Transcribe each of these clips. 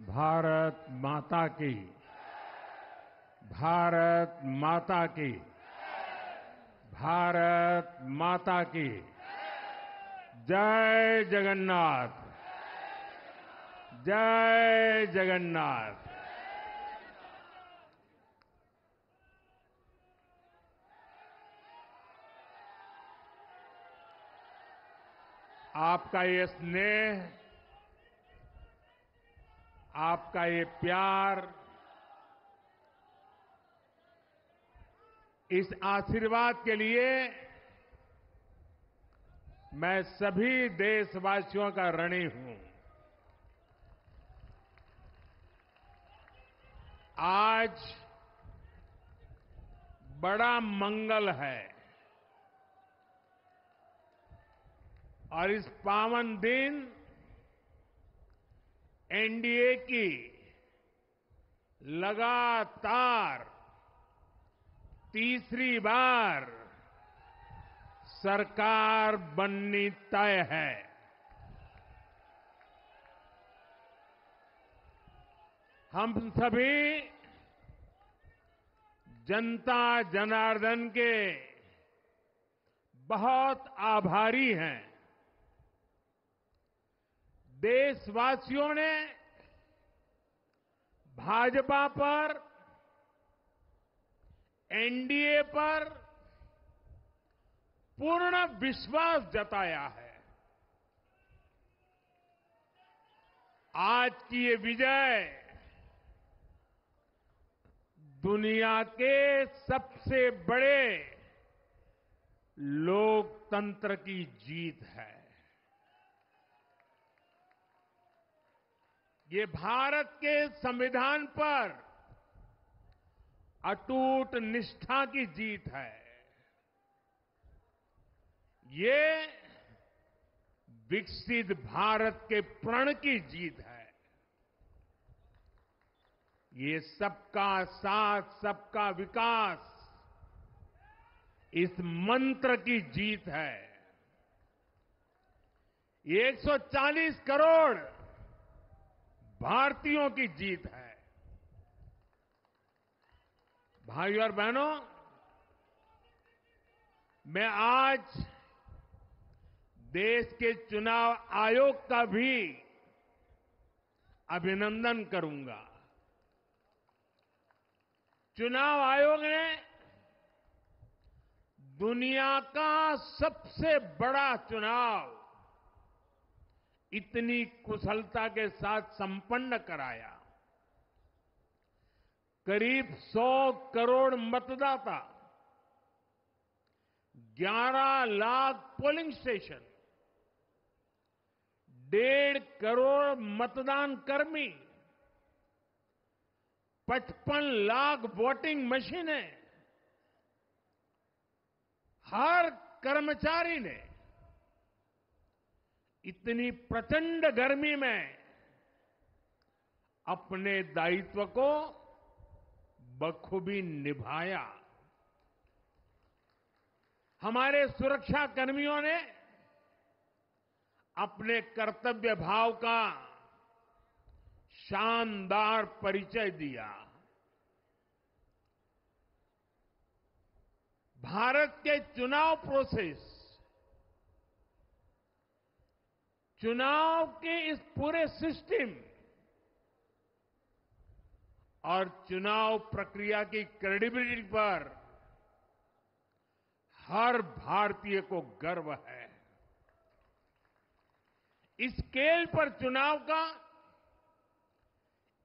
भारत माता की। भारत माता की। भारत माता की। जय जगन्नाथ। जय जगन्नाथ। आपका ये स्नेह आपका ये प्यार इस आशीर्वाद के लिए मैं सभी देशवासियों का ऋणी हूँ। आज बड़ा मंगल है और इस पावन दिन एनडीए की लगातार तीसरी बार सरकार बननी तय है। हम सभी जनता जनार्दन के बहुत आभारी हैं। देशवासियों ने भाजपा पर, एनडीए पर पूर्ण विश्वास जताया है। आज की ये विजय दुनिया के सबसे बड़े लोकतंत्र की जीत है। ये भारत के संविधान पर अटूट निष्ठा की जीत है। ये विकसित भारत के प्रण की जीत है। ये सबका साथ, सबका विकास इस मंत्र की जीत है। ये 140 करोड़ भारतीयों की जीत है। भाइयों और बहनों, मैं आज देश के चुनाव आयोग का भी अभिनंदन करूँगा। चुनाव आयोग ने दुनिया का सबसे बड़ा चुनाव इतनी कुशलता के साथ संपन्न कराया। करीब 100 करोड़ मतदाता 11 लाख पोलिंग स्टेशन, डेढ़ करोड़ मतदान कर्मी 55 लाख वोटिंग मशीनें, हर कर्मचारी ने इतनी प्रचंड गर्मी में अपने दायित्व को बखूबी निभाया। हमारे सुरक्षा कर्मियों ने अपने कर्तव्य भाव का शानदार परिचय दिया। भारत के चुनाव प्रोसेस चुनाव के इस पूरे सिस्टम और चुनाव प्रक्रिया की क्रेडिबिलिटी पर हर भारतीय को गर्व है। इस स्केल पर चुनाव का,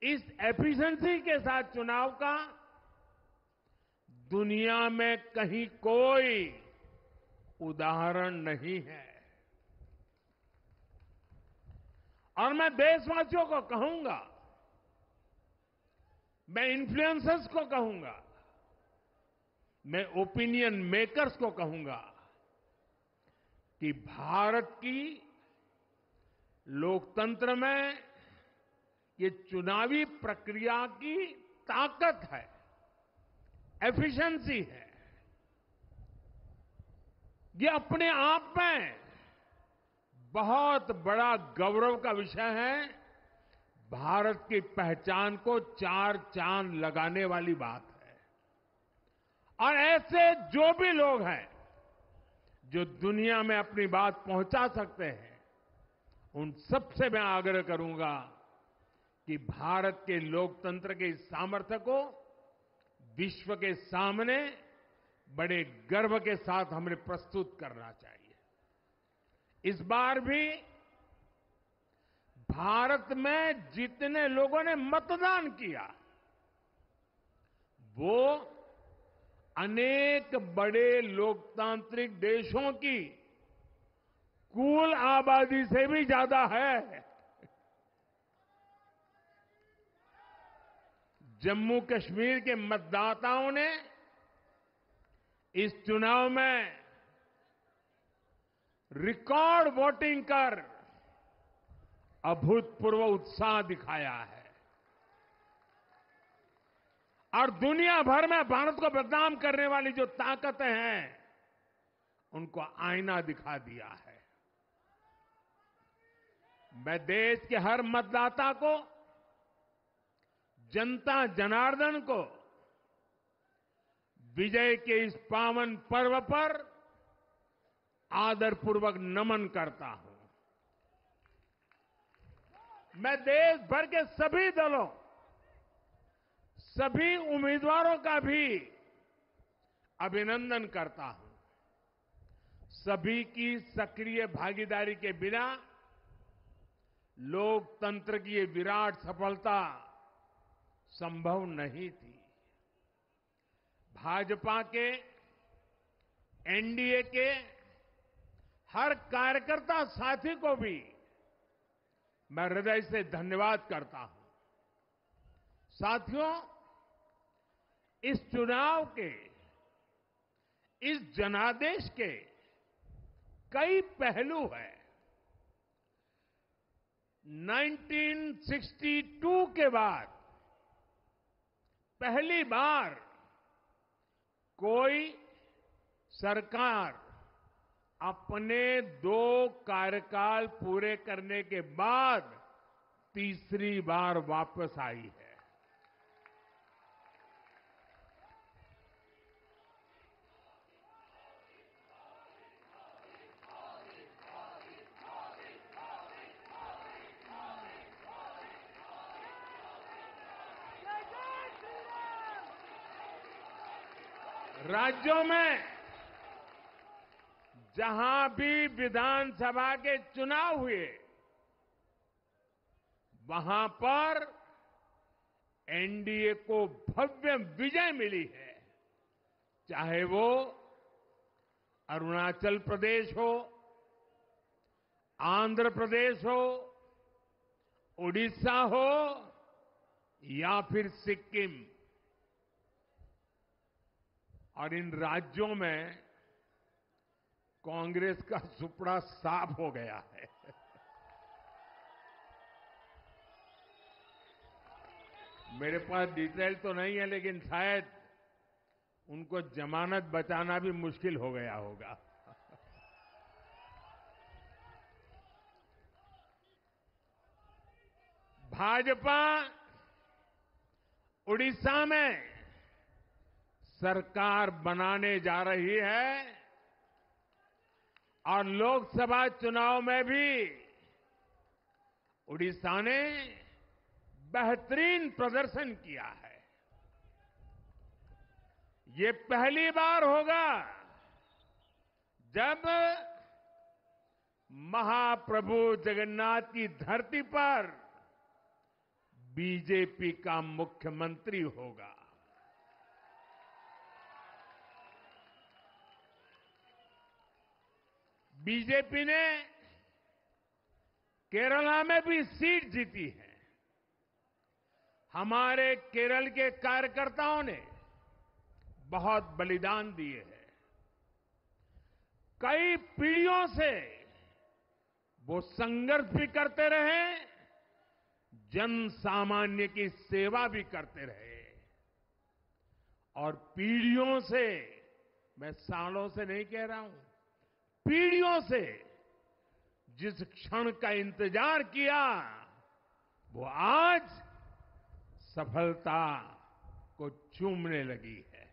इस एफिशिएंसी के साथ चुनाव का, दुनिया में कहीं कोई उदाहरण नहीं है। और मैं देशवासियों को कहूँगा, मैं इन्फ्लुएंसर्स को कहूँगा, मैं ओपिनियन मेकर्स को कहूँगा कि भारत की लोकतंत्र में ये चुनावी प्रक्रिया की ताकत है एफिशिएंसी है। ये अपने आप में बहुत बड़ा गौरव का विषय है, भारत की पहचान को चार चाँद लगाने वाली बात है। और ऐसे जो भी लोग हैं, जो दुनिया में अपनी बात पहुँचा सकते हैं, उन सबसे मैं आग्रह करूँगा कि भारत के लोकतंत्र के सामर्थ्य को, विश्व के सामने, बड़े गर्व के साथ हमें प्रस्तुत करना चाहिए। इस बार भी भारत में जितने लोगों ने मतदान किया, वो अनेक बड़े लोकतांत्रिक देशों की कुल आबादी से भी ज़्यादा है। जम्मू कश्मीर के मतदाताओं ने इस चुनाव में रिकॉर्ड वोटिंग कर अभूतपूर्व उत्साह दिखाया है। और दुनिया भर में भारत को बदनाम करने वाली जो ताकतें हैं, उनको आईना दिखा दिया है। मैं देश के हर मतदाता को, जनता जनार्दन को, विजय के इस पावन पर्व पर आदरपूर्वक नमन करता हूँ। मैं देश भर के सभी दलों, सभी उम्मीदवारों का भी अभिनंदन करता हूँ। सभी की सक्रिय भागीदारी के बिना लोकतंत्र की ये विराट सफलता संभव नहीं थी। भाजपा के, एनडीए के हर कार्यकर्ता साथी को भी मैं हृदय से धन्यवाद करता हूँ। साथियों, इस चुनाव के, इस जनादेश के कई पहलू हैं। 1962 के बाद पहली बार कोई सरकार अपने दो कार्यकाल पूरे करने के बाद तीसरी बार वापस आई है। राज्यों में जहाँ भी विधानसभा के चुनाव हुए, वहाँ पर एनडीए को भव्य विजय मिली है। चाहे वो अरुणाचल प्रदेश हो, आंध्र प्रदेश हो उड़ीसा हो, या फिर सिक्किम। और इन राज्यों में कांग्रेस का सुपड़ा साफ़ हो गया है। मेरे पास डिटेल तो नहीं है, लेकिन शायद उनको जमानत बचाना भी मुश्किल हो गया होगा। भाजपा उड़ीसा में सरकार बनाने जा रही है। और लोकसभा चुनाव में भी उड़ीसा ने बेहतरीन प्रदर्शन किया है। ये पहली बार होगा जब महाप्रभु जगन्नाथ की धरती पर बीजेपी का मुख्यमंत्री होगा। बीजेपी ने केरला में भी सीट जीती है। हमारे केरल के कार्यकर्ताओं ने बहुत बलिदान दिए हैं। कई पीढ़ियों से वो संघर्ष भी करते रहे जन सामान्य की सेवा भी करते रहे। और पीढ़ियों से, मैं सालों से नहीं कह रहा हूँ पीढ़ियों से जिस क्षण का इंतज़ार किया, वो आज सफलता को चूमने लगी है।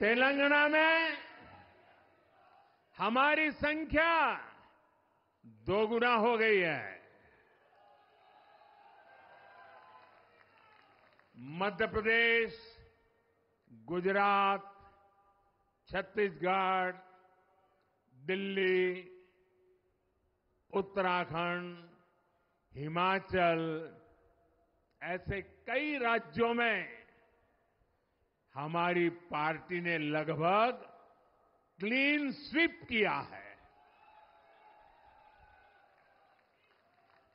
तेलंगाना में हमारी संख्या दोगुना हो गई है। मध्य प्रदेश, गुजरात, छत्तीसगढ़, दिल्ली, उत्तराखंड, हिमाचल, ऐसे कई राज्यों में हमारी पार्टी ने लगभग क्लीन स्वीप किया है।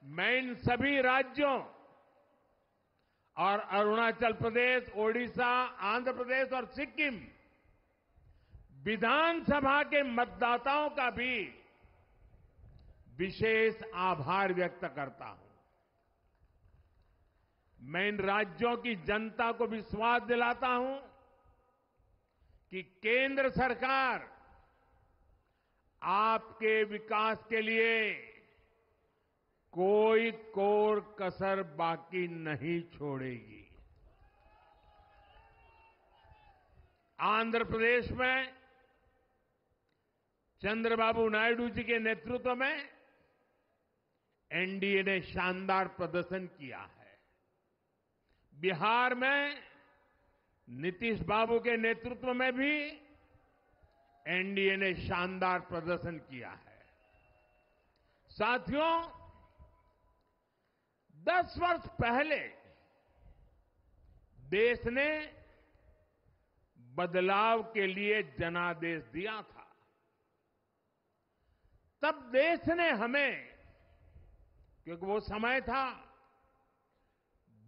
मैं इन सभी राज्यों और अरुणाचल प्रदेश, ओडिशा, आंध्र प्रदेश और सिक्किम विधानसभा के मतदाताओं का भी विशेष आभार व्यक्त करता हूँ। मैं इन राज्यों की जनता को विश्वास दिलाता हूँ। कि केंद्र सरकार आपके विकास के लिए कोई कोर कसर बाकी नहीं छोड़ेगी। आंध्र प्रदेश में चंद्रबाबू नायडू जी के नेतृत्व में एनडीए ने शानदार प्रदर्शन किया है। बिहार में नीतीश बाबू के नेतृत्व में भी एनडीए ने शानदार प्रदर्शन किया है। साथियों, दस वर्ष पहले देश ने बदलाव के लिए जनादेश दिया था। तब देश ने हमें, क्योंकि वो समय था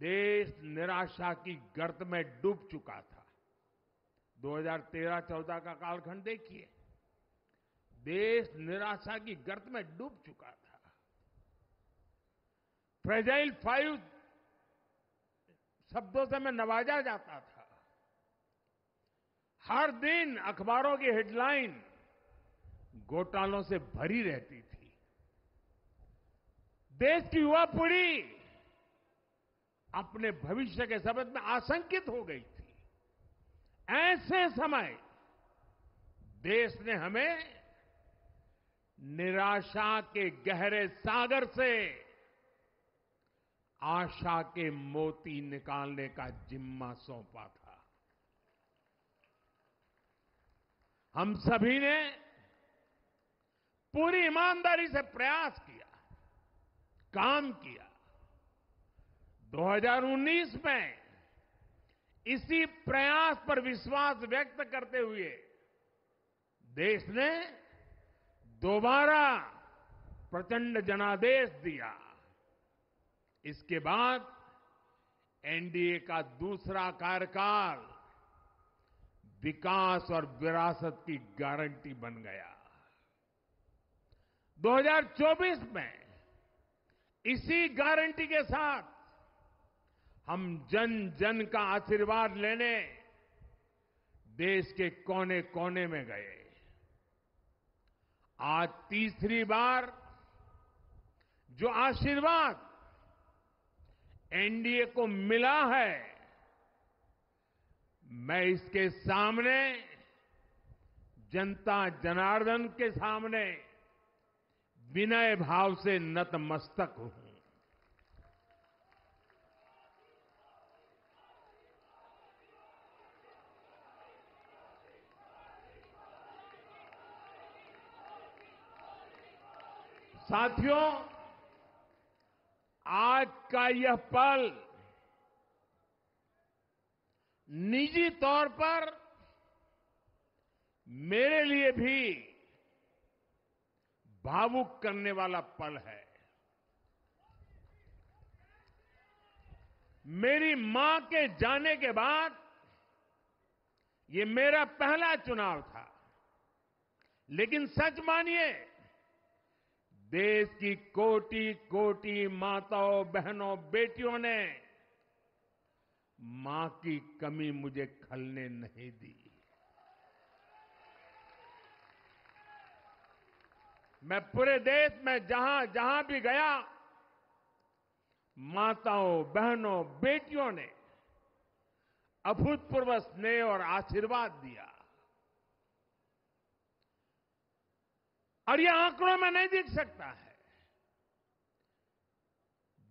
देश निराशा की गर्त में डूब चुका था। 2013-14 का कालखंड देखिए। देश निराशा की गर्त में डूब चुका था। फ्रेजाइल फाइव शब्दों से मैं नवाजा जाता था। हर दिन अखबारों की हेडलाइन घोटालों से भरी रहती थी। देश की युवा पीढ़ी अपने भविष्य के संबंध में आशंकित हो गई थी। ऐसे समय देश ने हमें निराशा के गहरे सागर से आशा के मोती निकालने का जिम्मा सौंपा था। हम सभी ने पूरी ईमानदारी से प्रयास किया, काम किया। 2019 में इसी प्रयास पर विश्वास व्यक्त करते हुए देश ने दोबारा प्रचंड जनादेश दिया। इसके बाद एनडीए का दूसरा कार्यकाल विकास और विरासत की गारंटी बन गया। 2024 में इसी गारंटी के साथ हम जन जन का आशीर्वाद लेने देश के कोने कोने में गए। आज तीसरी बार जो आशीर्वाद एनडीए को मिला है, मैं इसके सामने, जनता जनार्दन के सामने विनय भाव से नतमस्तक हूँ। साथियों, आज का यह पल निजी तौर पर मेरे लिए भी भावुक करने वाला पल है। मेरी माँ के जाने के बाद ये मेरा पहला चुनाव था। लेकिन सच मानिए देश की कोटि कोटि माताओं, बहनों, बेटियों ने माँ की कमी मुझे खलने नहीं दी। मैं पूरे देश में जहाँ जहाँ भी गया, माताओं, बहनों, बेटियों ने अभूतपूर्व स्नेह और आशीर्वाद दिया। और ये आंकड़ों में नहीं दिख सकता है।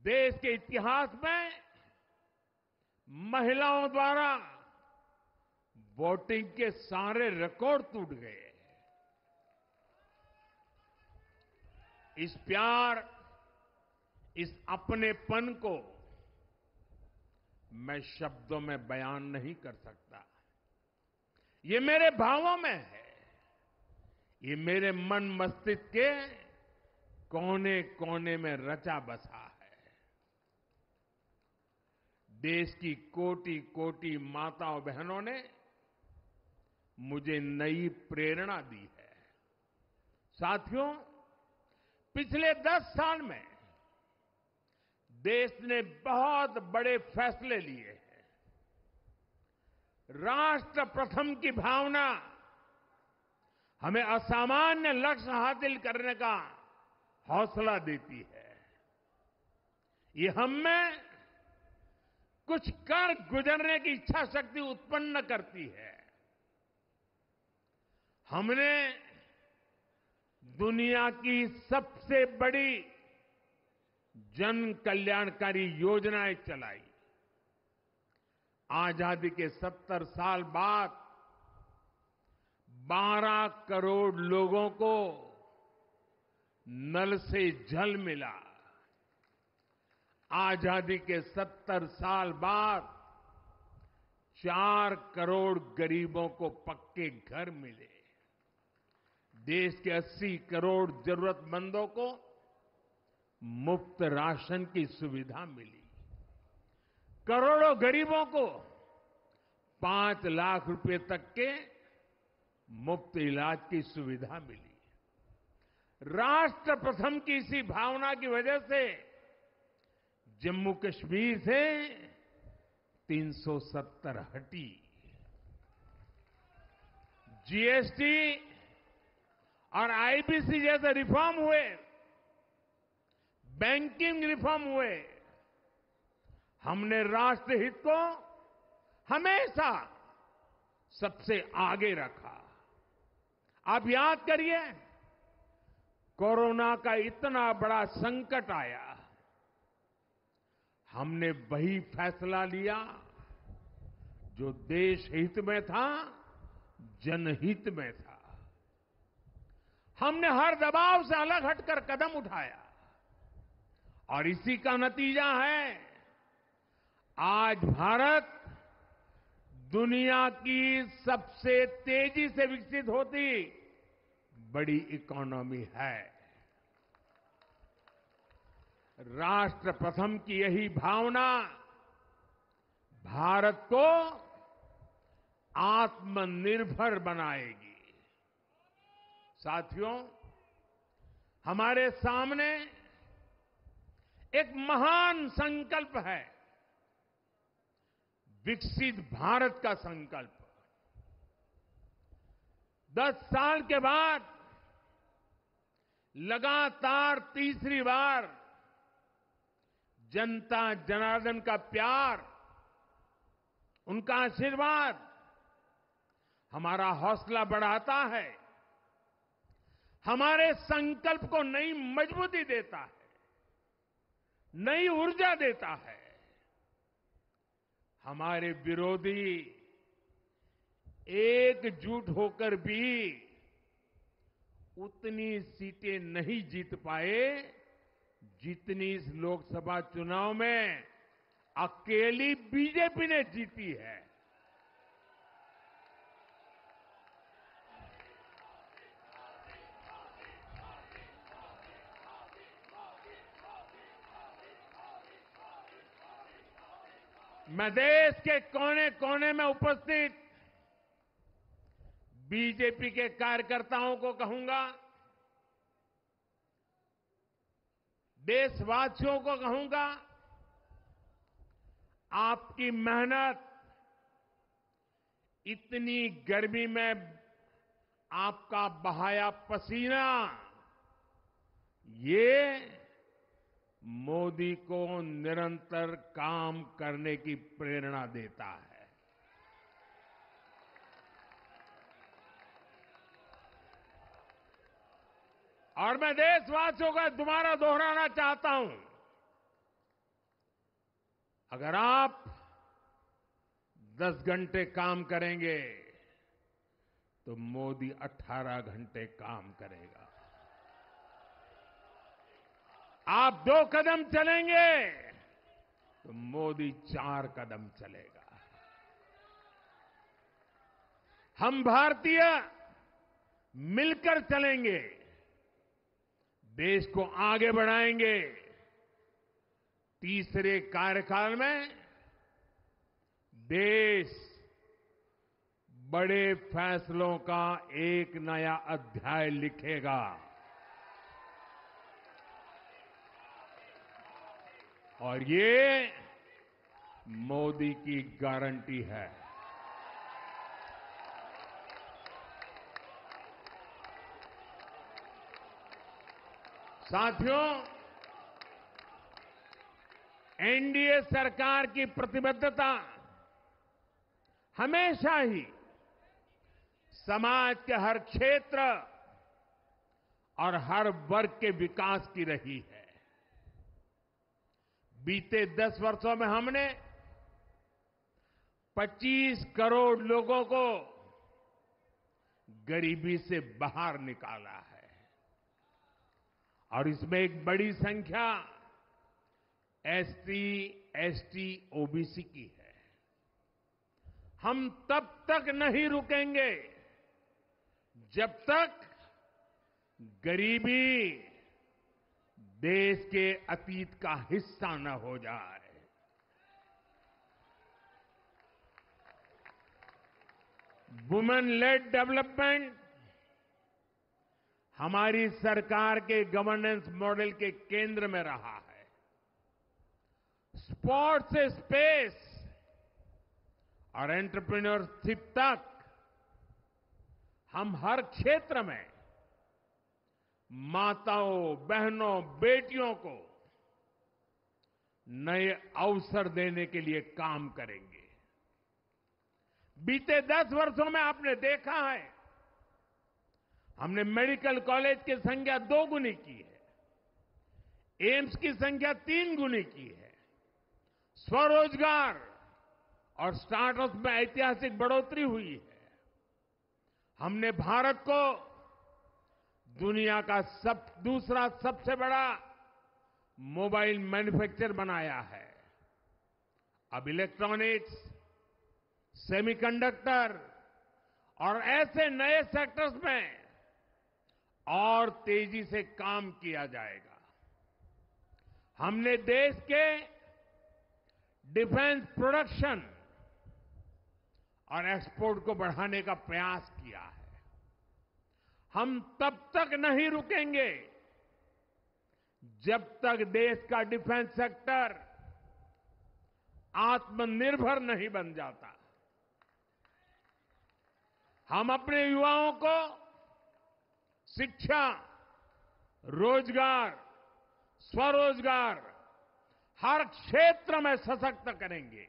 देश के इतिहास में महिलाओं द्वारा वोटिंग के सारे रिकॉर्ड टूट गए। इस प्यार, इस अपनेपन को मैं शब्दों में बयान नहीं कर सकता। ये मेरे भावों में है। ये मेरे मन मस्तिष्क के कोने कोने में रचा बसा है। देश की कोटि कोटि माताओं बहनों ने मुझे नई प्रेरणा दी है। साथियों, पिछले दस साल में देश ने बहुत बड़े फैसले लिए हैं। राष्ट्र प्रथम की भावना हमें असामान्य लक्ष्य हासिल करने का हौसला देती है। ये हम में कुछ कर गुजरने की इच्छा शक्ति उत्पन्न करती है। हमने दुनिया की सबसे बड़ी जन कल्याणकारी योजनाएँ चलाई। आज़ादी के 70 साल बाद 12 करोड़ लोगों को नल से जल मिला। आज़ादी के 70 साल बाद 4 करोड़ गरीबों को पक्के घर मिले। देश के 80 करोड़ जरूरतमंदों को मुफ़्त राशन की सुविधा मिली। करोड़ों गरीबों को पाँच लाख रुपए तक के मुफ़्त इलाज की सुविधा मिली। राष्ट्र प्रथम की इसी भावना की वजह से जम्मू कश्मीर से 370 हटी। जीएसटी और आईबीसी जैसे रिफॉर्म हुए, बैंकिंग रिफॉर्म हुए, हमने राष्ट्रहित को हमेशा सबसे आगे रखा। आप याद करिए, कोरोना का इतना बड़ा संकट आया। हमने वही फैसला लिया जो देश हित में था, जनहित में था। हमने हर दबाव से अलग हटकर कदम उठाया। और इसी का नतीजा है, आज भारत दुनिया की सबसे तेज़ी से विकसित होती बड़ी इकोनॉमी है। राष्ट्र प्रथम की यही भावना, भारत को आत्मनिर्भर बनाएगी। साथियों, हमारे सामने एक महान संकल्प है। विकसित भारत का संकल्प। दस साल के बाद लगातार तीसरी बार जनता जनार्दन का प्यार, उनका आशीर्वाद, हमारा हौसला बढ़ाता है, हमारे संकल्प को नई मजबूती देता है, नई ऊर्जा देता है। हमारे विरोधी एकजुट होकर भी उतनी सीटें नहीं जीत पाए जितनी इस लोकसभा चुनाव में अकेली बीजेपी ने जीती है। मैं देश के कोने कोने में उपस्थित बीजेपी के कार्यकर्ताओं को कहूँगा, देशवासियों को कहूँगा, आपकी मेहनत इतनी गर्मी में आपका बहाया पसीना, ये मोदी को निरंतर काम करने की प्रेरणा देता है। और मैं देशवासियों का दोबारा दोहराना चाहता हूँ, अगर आप 10 घंटे काम करेंगे तो मोदी 18 घंटे काम करेगा। आप दो कदम चलेंगे तो मोदी चार कदम चलेगा। हम भारतीय मिलकर चलेंगे, देश को आगे बढ़ाएँगे। तीसरे कार्यकाल में देश बड़े फैसलों का एक नया अध्याय लिखेगा। और ये मोदी की गारंटी है। साथियों, एनडीए सरकार की प्रतिबद्धता हमेशा ही समाज के हर क्षेत्र और हर वर्ग के विकास की रही है। बीते दस वर्षों में हमने 25 करोड़ लोगों को गरीबी से बाहर निकाला है। और इसमें एक बड़ी संख्या एसटी, एसटी, ओबीसी की है। हम तब तक नहीं रुकेंगे जब तक गरीबी देश के अतीत का हिस्सा न हो जाए। वुमेन लेड डेवलपमेंट हमारी सरकार के गवर्नेंस मॉडल के केंद्र में रहा है। स्पोर्ट्स से स्पेस और एंटरप्रेन्योरशिप तक। हम हर क्षेत्र में माताओं, बहनों, बेटियों को नए अवसर देने के लिए काम करेंगे। बीते दस वर्षों में आपने देखा है, हमने मेडिकल कॉलेज की संख्या दो गुनी की है, एम्स की संख्या तीन गुनी की है। स्वरोजगार और स्टार्टअप में ऐतिहासिक बढ़ोतरी हुई है। हमने भारत को दुनिया का सब, दूसरा सबसे बड़ा मोबाइल मैन्युफैक्चर बनाया है। अब इलेक्ट्रॉनिक्स, सेमीकंडक्टर और ऐसे नए सेक्टर्स में और तेज़ी से काम किया जाएगा। हमने देश के डिफेंस प्रोडक्शन और एक्सपोर्ट को बढ़ाने का प्रयास किया है। हम तब तक नहीं रुकेंगे जब तक देश का डिफेंस सेक्टर आत्मनिर्भर नहीं बन जाता। हम अपने युवाओं को शिक्षा, रोज़गार, स्वरोजगार, हर क्षेत्र में सशक्त करेंगे।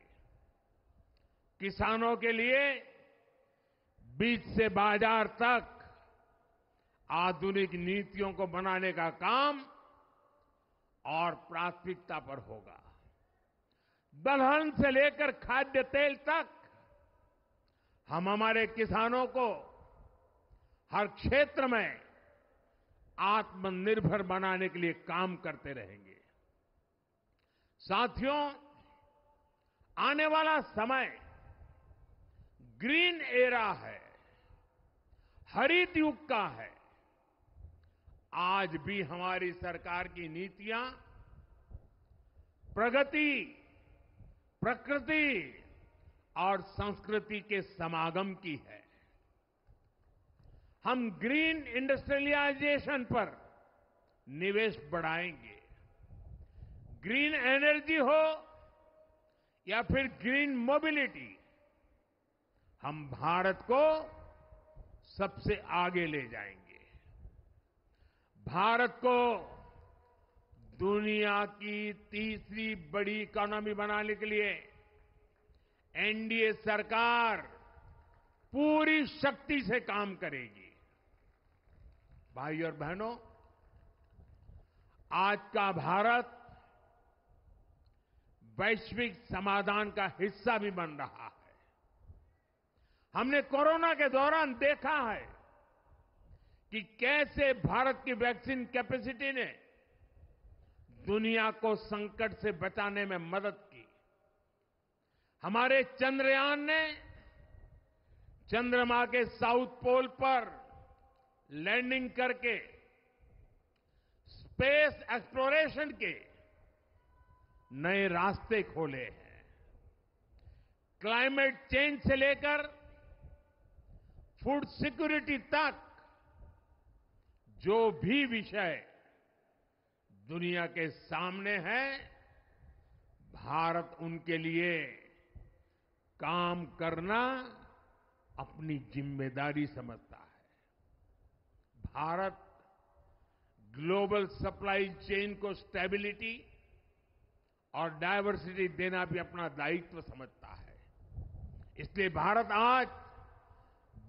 किसानों के लिए बीज से बाज़ार तक आधुनिक नीतियों को बनाने का काम और प्राथमिकता पर होगा। दलहन से लेकर खाद्य तेल तक हम हमारे किसानों को हर क्षेत्र में आत्मनिर्भर बनाने के लिए काम करते रहेंगे। साथियों, आने वाला समय ग्रीन एरा है, हरित युग का है। आज भी हमारी सरकार की नीतियाँ प्रगति, प्रकृति और संस्कृति के समागम की है। हम ग्रीन इंडस्ट्रियलाइजेशन पर निवेश बढ़ाएँगे। ग्रीन एनर्जी हो या फिर ग्रीन मोबिलिटी, हम भारत को सबसे आगे ले जाएँगे। भारत को दुनिया की तीसरी बड़ी इकोनॉमी बनाने के लिए एनडीए सरकार पूरी शक्ति से काम करेगी। भाई और बहनों, आज का भारत वैश्विक समाधान का हिस्सा भी बन रहा है। हमने कोरोना के दौरान देखा है कि कैसे भारत की वैक्सीन कैपेसिटी ने दुनिया को संकट से बचाने में मदद की। हमारे चंद्रयान ने चंद्रमा के साउथ पोल पर लैंडिंग करके स्पेस एक्सप्लोरेशन के नए रास्ते खोले हैं। क्लाइमेट चेंज से लेकर फ़ूड सिक्योरिटी तक जो भी विषय दुनिया के सामने है, भारत उनके लिए काम करना अपनी ज़िम्मेदारी समझता है। भारत ग्लोबल सप्लाई चेन को स्टेबिलिटी और डायवर्सिटी देना भी अपना दायित्व समझता है। इसलिए भारत आज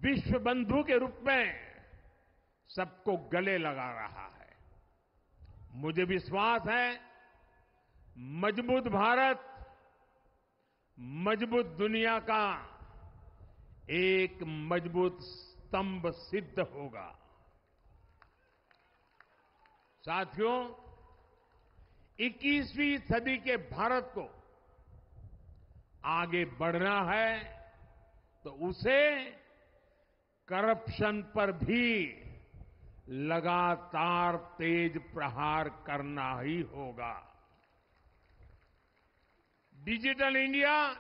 विश्व बंधु के रूप में सबको गले लगा रहा है। मुझे विश्वास है, मज़बूत भारत, मज़बूत दुनिया का एक मज़बूत स्तंभ सिद्ध होगा। साथियों 21वीं सदी के भारत को आगे बढ़ना है तो उसे करप्शन पर भी लगातार तेज प्रहार करना ही होगा। डिजिटल इंडिया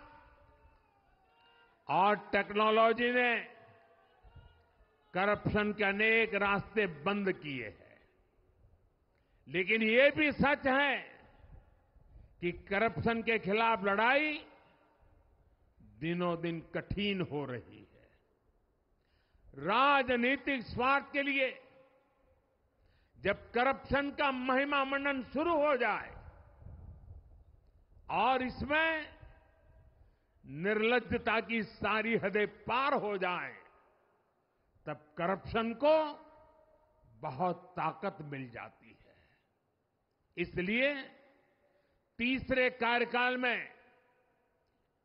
और टेक्नोलॉजी ने करप्शन के अनेक रास्ते बंद किए हैं। लेकिन ये भी सच है कि करप्शन के खिलाफ लड़ाई दिनों दिन कठिन हो रही है। राजनीतिक स्वार्थ के लिए जब करप्शन का महिमा मंडन शुरू हो जाए और इसमें निर्लजता की सारी हदें पार हो जाए, तब करप्शन को बहुत ताकत मिल जाती है। इसलिए तीसरे कार्यकाल में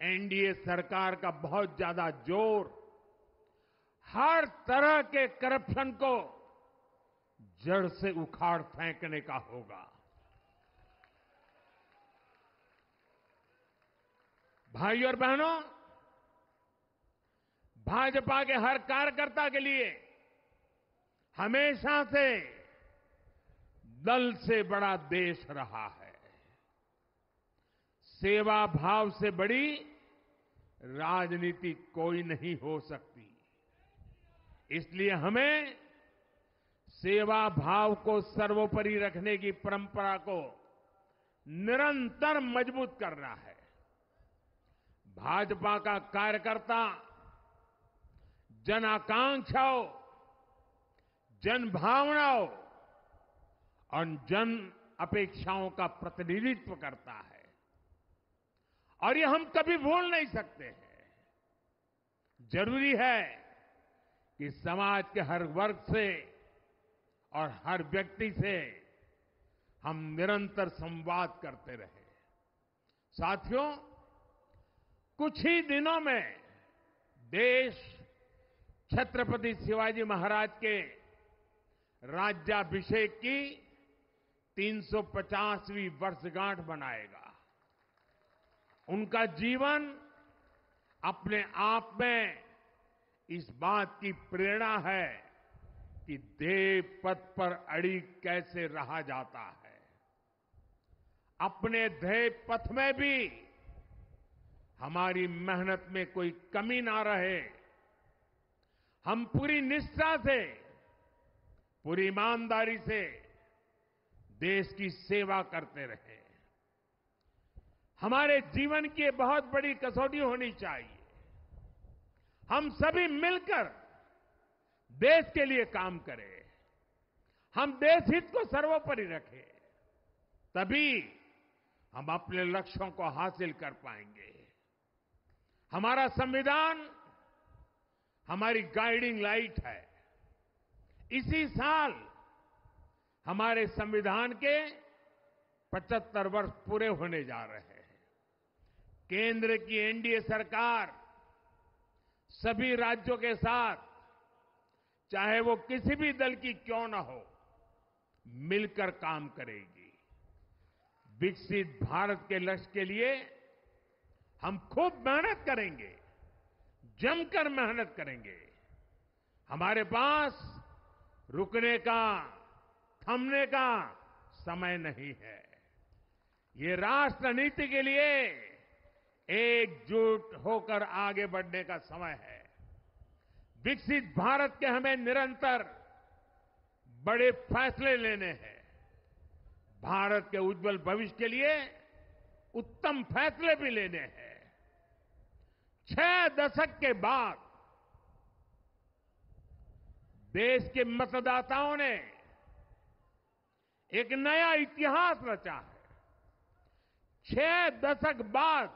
एनडीए सरकार का बहुत ज़्यादा ज़ोर हर तरह के करप्शन को जड़ से उखाड़ फेंकने का होगा। भाई और बहनों, भाजपा के हर कार्यकर्ता के लिए हमेशा से दल से बड़ा देश रहा है। सेवा भाव से बड़ी राजनीति कोई नहीं हो सकती। इसलिए हमें सेवा भाव को सर्वोपरि रखने की परंपरा को निरंतर मज़बूत करना है। भाजपा का कार्यकर्ता, जन आकांक्षाओं, जन भावनाओं और जन अपेक्षाओं का प्रतिनिधित्व करता है। और ये हम कभी भूल नहीं सकते हैं। ज़रूरी है कि समाज के हर वर्ग से और हर व्यक्ति से हम निरंतर संवाद करते रहे। साथियों, कुछ ही दिनों में देश छत्रपति शिवाजी महाराज के राज्याभिषेक की 350वीं वर्षगांठ मनाएगा। उनका जीवन अपने आप में इस बात की प्रेरणा है कि देव पथ पर अड़ी कैसे रहा जाता है? अपने देव पथ में भी हमारी मेहनत में कोई कमी ना रहे। हम पूरी निष्ठा से, पूरी ईमानदारी से देश की सेवा करते रहे। हमारे जीवन की बहुत बड़ी कसौटी होनी चाहिए। हम सभी मिलकर देश के लिए काम करें। हम देश हित को सर्वोपरि रखें। तभी हम अपने लक्ष्यों को हासिल कर पाएँगे। हमारा संविधान, हमारी गाइडिंग लाइट है। इसी साल हमारे संविधान के 75 वर्ष पूरे होने जा रहे हैं। केंद्र की एनडीए सरकार सभी राज्यों के साथ चाहे वो किसी भी दल की क्यों न हो, मिलकर काम करेगी। विकसित भारत के लक्ष्य के लिए हम खूब मेहनत करेंगे, जमकर मेहनत करेंगे। हमारे पास रुकने का, थमने का समय नहीं है। ये राष्ट्र नीति के लिए एकजुट होकर आगे बढ़ने का समय है। विकसित भारत के हमें निरंतर बड़े फैसले लेने हैं। भारत के उज्जवल भविष्य के लिए उत्तम फैसले भी लेने हैं। छह दशक के बाद देश के मतदाताओं ने एक नया इतिहास रचा है। छह दशक बाद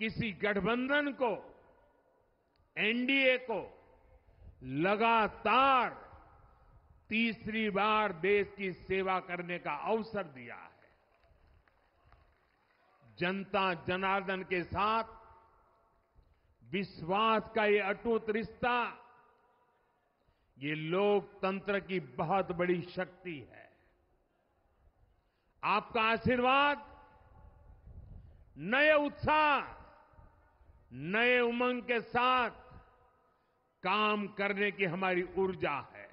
किसी गठबंधन को एनडीए को लगातार तीसरी बार देश की सेवा करने का अवसर दिया है। जनता जनार्दन के साथ विश्वास का ये अटूट रिश्ता, ये लोकतंत्र की बहुत बड़ी शक्ति है। आपका आशीर्वाद, नए उत्साह, नए उमंग के साथ काम करने की हमारी ऊर्जा है।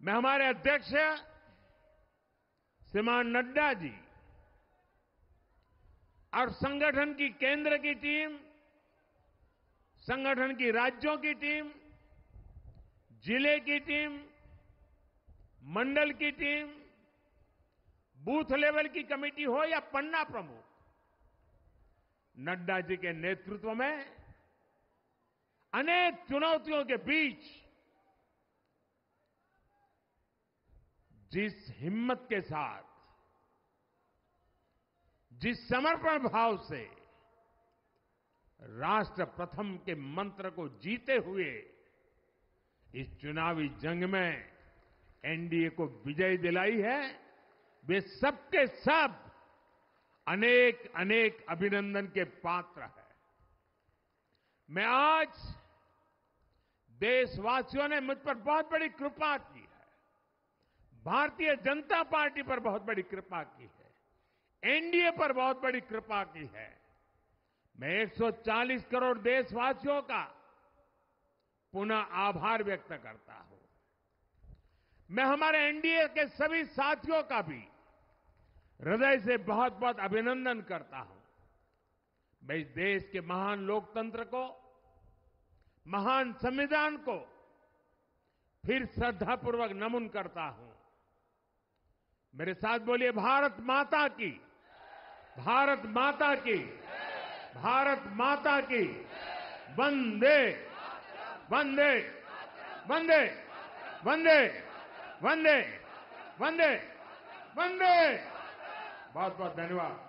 मैं हमारे अध्यक्ष श्रीमान नड्डा जी, और संगठन की केंद्र की टीम, संगठन की राज्यों की टीम, ज़िले की टीम, मंडल की टीम, बूथ लेवल की कमेटी हो या पन्ना प्रमुख नड्डा जी के नेतृत्व में अनेक चुनौतियों के बीच जिस हिम्मत के साथ, जिस समर्पण भाव से राष्ट्र प्रथम के मंत्र को जीते हुए इस चुनावी जंग में एनडीए को विजय दिलाई है, वे सबके सब अनेक अनेक अभिनंदन के पात्र है। मैं आज देशवासियों ने मुझ पर बहुत बड़ी कृपा की है। भारतीय जनता पार्टी पर बहुत बड़ी कृपा की है। एनडीए पर बहुत बड़ी कृपा की है। मैं 140 करोड़ देशवासियों का पुनः आभार व्यक्त करता हूँ। मैं हमारे एनडीए के सभी साथियों का भी हृदय से बहुत बहुत अभिनंदन करता हूँ। मैं इस देश के महान लोकतंत्र को, महान संविधान को फिर श्रद्धापूर्वक नमन करता हूँ। मेरे साथ बोलिए, भारत माता की, भारत माता की, भारत माता की, वंदे वंदे वंदे वंदे वंदे वंदे वंदे। बहुत बहुत धन्यवाद।